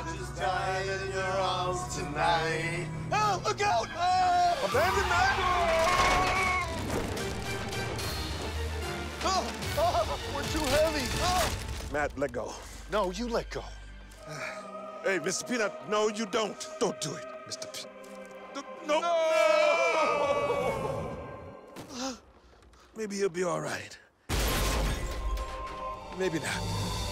I just died in your arms tonight. Oh, look out! Oh! Abandon that! Oh, oh, we're too heavy. Oh. Matt, let go. No, you let go. Hey, Mr. Peanut, no, you don't. Don't do it, Mr. Peanut. No. no. Maybe he'll be all right. Maybe not.